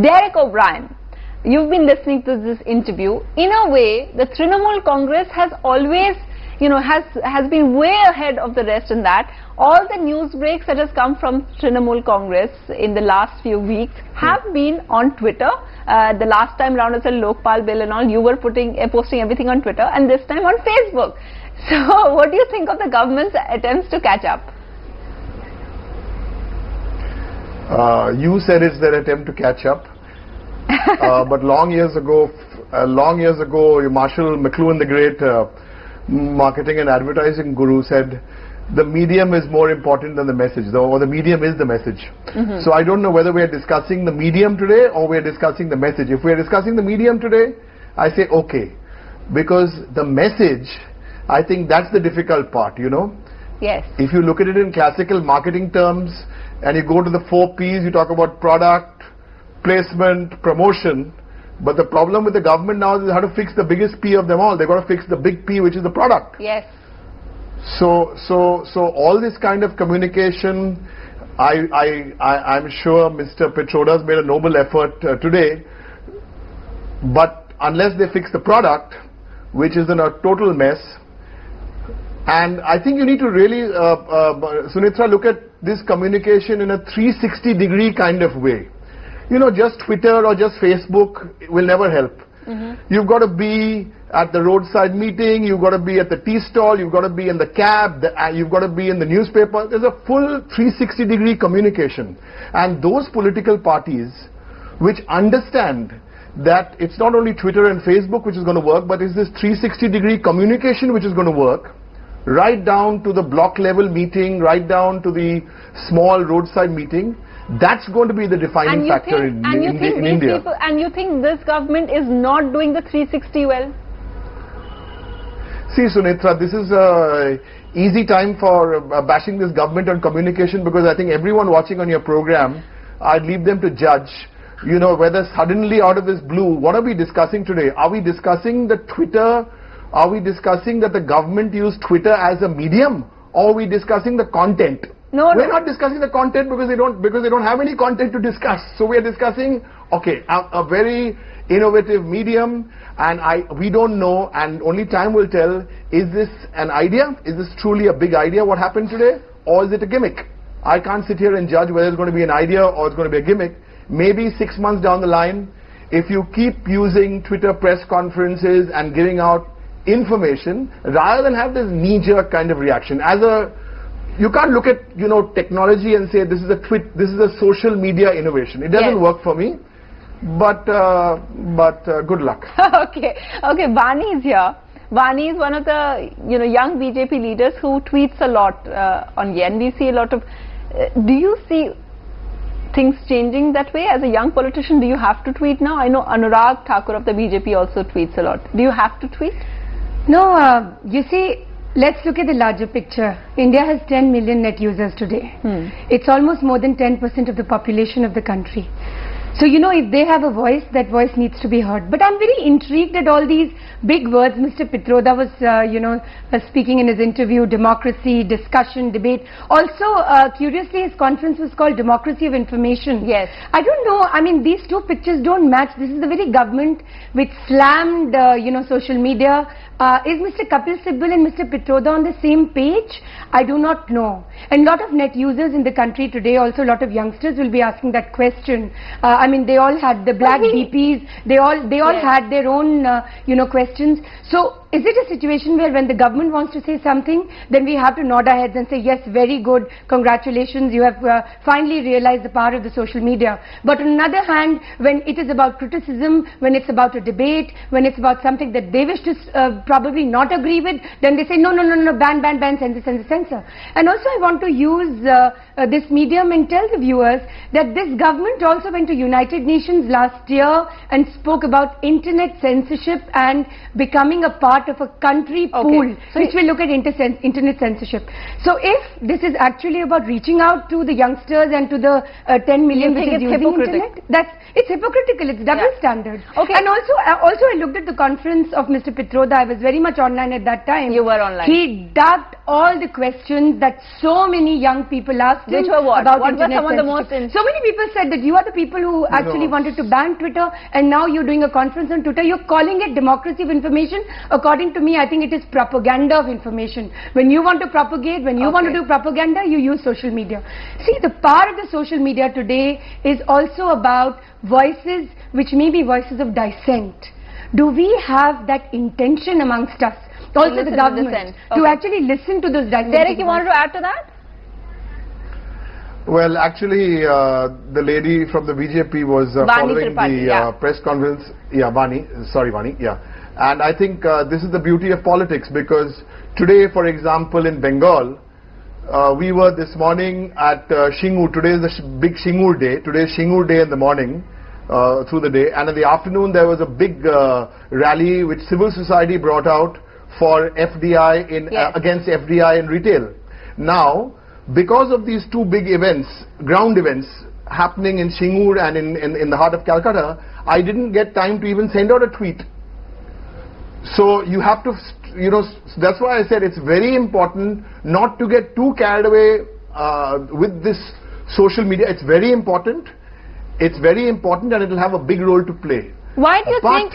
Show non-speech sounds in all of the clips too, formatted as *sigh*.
Derek O'Brien, you've been listening to this interview. In a way, the Trinamool Congress has always, you know, has has been way ahead of the rest in that. All the news breaks that has come from Trinamool Congress in the last few weeks have been on Twitter. Uh, the last time round as a Lokpal bill and all, you were putting uh, posting everything on Twitter, and this time on Facebook. *laughs* So, what do you think of the government's attempts to catch up? Uh, you said it's their attempt to catch up. *laughs* uh, but long years ago, uh, long years ago, Marshall McLuhan, the great uh, marketing and advertising guru, said the medium is more important than the message, though, or the medium is the message. So I don't know whether we are discussing the medium today or we are discussing the message. If we are discussing the medium today, I say okay, because the message, I think that's the difficult part, you know. Yes. If you look at it in classical marketing terms and you go to the four P's, you talk about product, placement, promotion. But the problem with the government now is how to fix the biggest P of them all. They've got to fix the big P, which is the product. Yes. So, so, so all this kind of communication, I, I, I, I'm sure Mr. Pitroda has made a noble effort uh, today. But unless they fix the product, which is in a total mess, and I think you need to really, uh, uh, Sunetra, look at this communication in a 360 degree kind of way. You know, just Twitter or just Facebook will never help. You've got to be at the roadside meeting, you've got to be at the tea stall, you've got to be in the cab, the, uh, you've got to be in the newspaper. There's a full 360 degree communication. And those political parties which understand that it's not only Twitter and Facebook which is going to work, but it's this 360 degree communication which is going to work, right down to the block level meeting, right down to the small roadside meeting. That's going to be the defining factor think, in, and you in, think in India. people, and you think this government is not doing the 360 well? See, Sunetra, this is a easy time for uh, bashing this government on communication because I think everyone watching on your program, I'd leave them to judge, you know, whether suddenly out of this blue, what are we discussing today? Are we discussing the Twitter? Are we discussing that the government used Twitter as a medium? Or are we discussing the content? No, We're no. not discussing the content because they don't because they don't have any content to discuss. So we are discussing okay a, a very innovative medium, and I we don't know, and only time will tell. Is this an idea? Is this truly a big idea? What happened today, or is it a gimmick? I can't sit here and judge whether it's going to be an idea or it's going to be a gimmick. Maybe six months down the line, if you keep using Twitter press conferences and giving out information rather than have this knee-jerk kind of reaction as a you can't look at you know technology and say this is a tweet, this is a social media innovation it doesn't Yes. work for me but uh, but uh, good luck *laughs* okay, okay. Vani is here. Vani is one of the you know young BJP leaders who tweets a lot uh, on see a lot of. Uh, do you see things changing that way as a young politician? Do you have to tweet now? I know Anurag Thakur of the BJP also tweets a lot. Do you have to tweet? No, uh, you see, let's look at the larger picture. India has 10 million net users today. It's almost more than 10% of the population of the country. So, you know, if they have a voice, that voice needs to be heard. But I'm very intrigued at all these big words Mr. Pitroda was, uh, you know, uh, speaking in his interview, democracy, discussion, debate. Also, uh, curiously, his conference was called Democracy of Information. Yes. I don't know. I mean, these two pictures don't match. This is the very government which slammed, uh, you know, social media. Uh, is Mr. Kapil Sibal and Mr. Pitroda on the same page? I do not know. And a lot of net users in the country today, also a lot of youngsters will be asking that question. I mean, they all had the black DPs. They all, they all Yes. had their own, uh, you know, questions. So, is it a situation where when the government wants to say something, then we have to nod our heads and say, yes, very good, congratulations, you have uh, finally realized the power of the social media. But on another hand, when it is about criticism, when it's about a debate, when it's about something that they wish to uh, probably not agree with, then they say, no, no, no, no, ban, ban, ban, censor, censor, censor. And also I want to use uh, uh, this medium and tell the viewers that this government also went to United Nations last year and spoke about internet censorship and becoming a part part of a country Okay. pool So which will look at inter- internet censorship. So if this is actually about reaching out to the youngsters and to the uh, 10 million You which think is using hypocritical? internet, that's it's hypocritical. It's double Yeah. standard. Okay. And also, uh, also I looked at the conference of Mr. Pitroda. I was very much online at that time. You were online. He ducked all the questions that so many young people asked Which him were what? about What were internet some of the most censorship. in- So many people said that you are the people who actually No. wanted to ban Twitter and now you're doing a conference on Twitter. You're calling it democracy of information. According to me, I think it is propaganda of information. When you want to propagate, when you want to do propaganda, you use social media. See, the power of the social media today is also about voices which may be voices of dissent. Do we have that intention amongst us? Also the government dissent. to Okay. actually listen to those dissenting Derek, you wanted to add to that? Well, actually, uh, the lady from the BJP was uh, following Tripathi, the yeah. uh, press conference. Yeah, Vani. Sorry, Vani. Yeah. And I think uh, this is the beauty of politics because today, for example, in Bengal, uh, we were this morning at uh, Singur. Today is the sh- big Singur day. Today is Singur day in the morning, uh, through the day. And in the afternoon, there was a big uh, rally which civil society brought out for FDI in Yes. uh, against FDI in retail. Now, because of these two big events, ground events happening in Singur and in, in, in the heart of Calcutta, I didn't get time to even send out a tweet. So you have to, you know, that's why I said it's very important not to get too carried away uh, with this social media. It's very important. It's very important and it will have a big role to play. Why do you but think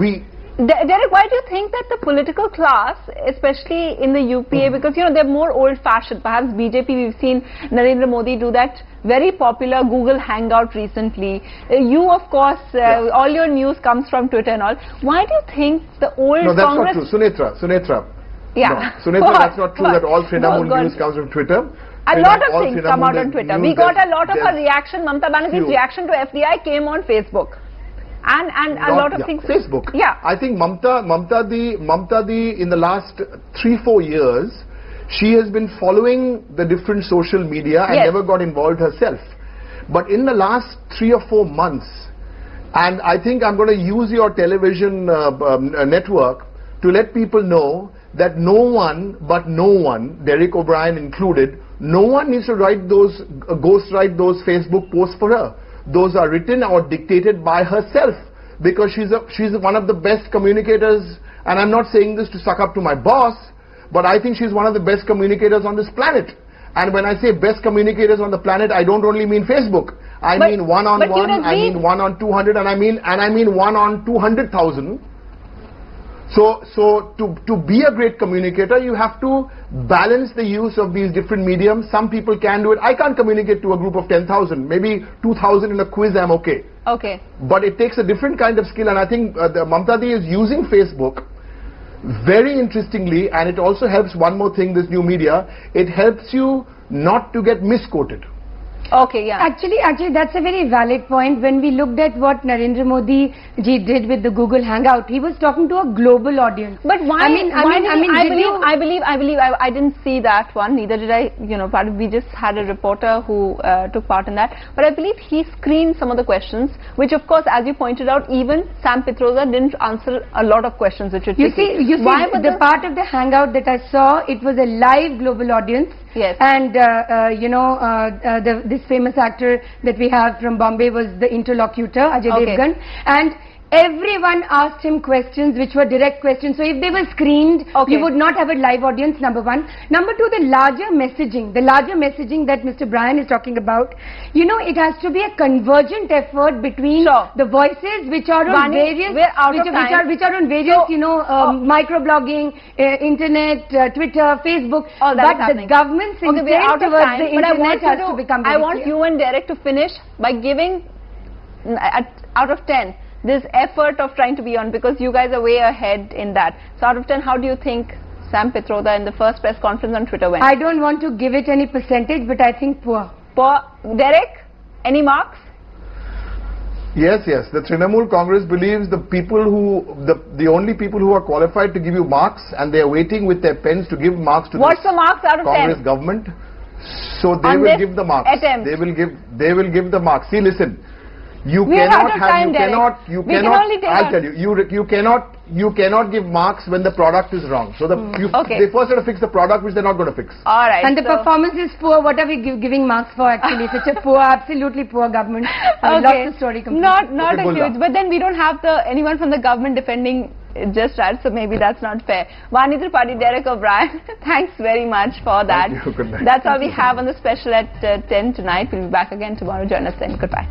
we Derek, why do you think that the political class, especially in the UPA, because you know they're more old-fashioned. Perhaps BJP, we've seen Narendra Modi do that very popular Google Hangout recently. Uh, you, of course, uh, Yeah. all your news comes from Twitter and all. Why do you think the old no, that's Congress? not true. Sunetra, Sunetra. Yeah. No, Sunetra, What? *laughs* that's not true What? that all Trinamool Go- go on. news comes from Twitter. A lot of things come out on Twitter. We got a lot of reaction. Mamta Banerjee's reaction to FDI came on Facebook, and and a lot of yeah, things. Facebook. Yeah. I think Mamta, Mamta di, Mamta di, in the last three, four years, she has been following the different social media and Yes. never got involved herself. But in the last three or four months, and I think I'm going to use your television uh, um, uh, network to let people know that no one, but no one, Derek O'Brien included, no one needs to write those, uh, ghost write those Facebook posts for her. Those are written or dictated by herself because she's a, she's one of the best communicators. And I'm not saying this to suck up to my boss, but I think she's one of the best communicators on this planet. And when I say best communicators on the planet, I don't only mean Facebook. I But- mean one on one. I mean one on 200, and I mean and I mean one on 200,000. So, so to, to be a great communicator, you have to balance the use of these different mediums. Some people can do it. I can't communicate to a group of 10,000. Maybe 2,000 in a quiz, I'm okay. Okay. But it takes a different kind of skill, and I think uh, the Mamtadi is using Facebook very interestingly, and it also helps one more thing, this new media, it helps you not to get misquoted. Okay. Yeah. Actually, actually, that's a very valid point. When we looked at what Narendra Modi ji did with the Google Hangout, he was talking to a global audience. But why? I mean, I mean, I mean, I believe, you- I believe, I believe, I, I didn't see that one. Neither did I. You know, part of, we just had a reporter who uh, took part in that. But I believe he screened some of the questions, which, of course, as you pointed out, even Sam Pitroda didn't answer a lot of questions, which were You tricky. see, you see, why the the- part of the hangout that I saw, it was a live global audience. Yes. And, uh, uh, you know, uh, uh, the, this famous actor that we have from Bombay was the interlocutor, Ajay Okay. Devgan. And everyone asked him questions which were direct questions. So if they were screened, Okay. you would not have a live audience, number one. Number two, the larger messaging, the larger messaging that Mr. Bryan is talking about, you know, it has to be a convergent effort between Sure. the voices which are on Vani, various, which, which are, which are on various, So- you know, um, microblogging, uh, internet, uh, Twitter, Facebook. All that but the government's Okay, intent out of towards time, the I internet want you has to, to become I want clear. you and Derek to finish by giving mm, at, out of 10 this effort of trying to be on because you guys are way ahead in that. So out of 10, how do you think Sam Pitroda in the first press conference on Twitter went? I don't want to give it any percentage, but I think poor. For Derek, any marks? Yes, yes. The Trinamool Congress believes the people who, the, the only people who are qualified to give you marks and they are waiting with their pens to give marks to What's this the marks out of Congress 10? government. So they On will give the marks. attempt. They will give, they will give the marks. See, listen. You We are cannot have, time, you Derek. cannot, you We can cannot, only take I'll tell you, you, you cannot, you cannot give marks when the product is wrong. So the, you, Hmm. Okay. they first have to fix the product which they're not going to fix. All right. And the so- performance is poor. What are we give, giving marks for actually? Such a poor, absolutely poor government. Uh, Lots of story complete. Not not Okay, a huge, but then we don't have the anyone from the government defending it just right, so maybe that's not fair. Vani Tripathi, Derek O'Brien, *laughs* thanks very much for that. you. Good night. That's all we have on the special at uh, 10 tonight. We'll be back again tomorrow. Join us then. Goodbye.